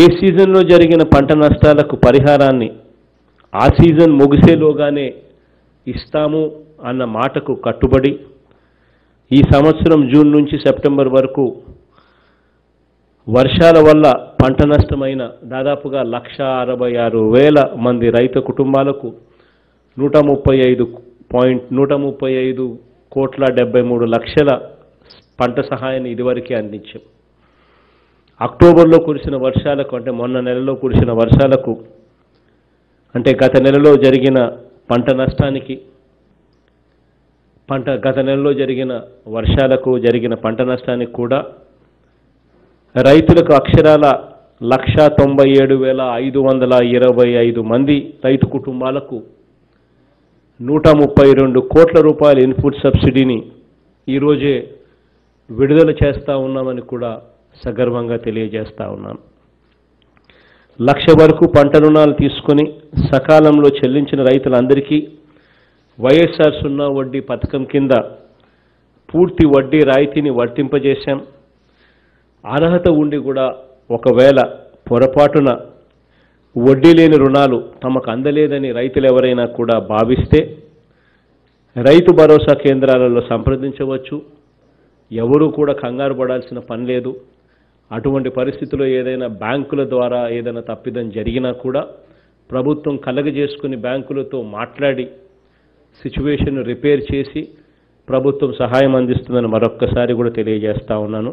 ఏ సీజన్లో జరిగిన పంట నష్టాలకు పరిహారాన్ని ఆ సీజన్ ముగిసేలోగానే ఇస్తాము అన్న మాటకు కట్టుబడి ఈ సంవత్సరం జూన్ నుంచి సెప్టెంబర్ వరకు వర్షాల వల్ల పంట నష్టమైన దాదాపుగా లక్ష అరవై ఆరు వేల మంది రైతు కుటుంబాలకు నూట ముప్పై ఐదు పాయింట్ నూట ముప్పై ఐదు కోట్ల డెబ్బై మూడు లక్షల పంట సహాయాన్ని ఇదివరకే అందించాం. అక్టోబర్లో కురిసిన వర్షాలకు అంటే మొన్న నెలలో కురిసిన వర్షాలకు అంటే గత నెలలో జరిగిన పంట నష్టానికి పంట గత నెలలో జరిగిన వర్షాలకు జరిగిన పంట నష్టానికి కూడా రైతులకు అక్షరాల లక్ష తొంభై ఏడు వేల ఐదు వందల ఇరవై ఐదు మంది రైతు కుటుంబాలకు నూట ముప్పై రెండు కోట్ల రూపాయల ఇన్పుట్ సబ్సిడీని ఈరోజే విడుదల చేస్తూ ఉన్నామని కూడా సగర్వంగా తెలియజేస్తా ఉన్నాను. లక్ష వరకు పంట రుణాలు తీసుకొని సకాలంలో చెల్లించిన రైతులందరికీ వైఎస్ఆర్ సున్నా వడ్డీ పథకం కింద పూర్తి వడ్డీ రాయితీని వర్తింపజేశాం. అర్హత ఉండి కూడా ఒకవేళ పొరపాటున వడ్డీ లేని రుణాలు తమకు అందలేదని రైతులు ఎవరైనా కూడా భావిస్తే రైతు భరోసా కేంద్రాలలో సంప్రదించవచ్చు. ఎవరూ కూడా కంగారు పడాల్సిన పని లేదు. అటువంటి పరిస్థితిలో ఏదైనా బ్యాంకుల ద్వారా ఏదైనా తప్పిదం జరిగినా కూడా ప్రభుత్వం కలగజేసుకుని బ్యాంకులతో మాట్లాడి సిచ్యువేషన్ రిపేర్ చేసి ప్రభుత్వం సహాయం అందిస్తుందని మరొక్కసారి కూడా తెలియజేస్తా ఉన్నాను.